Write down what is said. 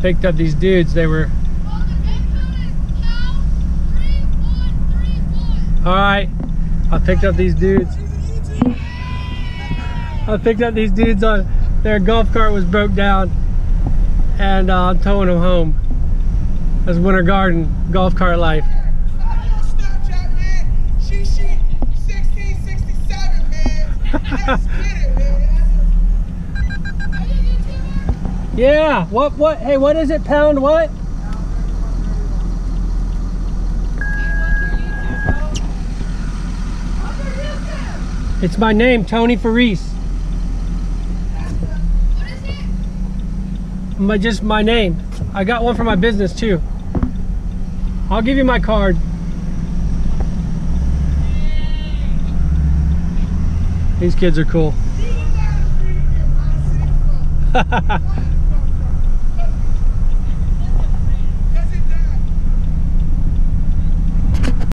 picked up these dudes. They were all right. I picked up these dudes. I picked up these dudes on their golf cart was broke down, and uh, I'm towing them home. That's Winter Garden golf cart life. Snapchat, man. She, she, 1667, man. Yeah. What? What? Hey, what is it? Pound what? It's my name, Tony Farese. What is it? My just my name. I got one for my business too. I'll give you my card. These kids are cool.